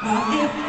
Now, if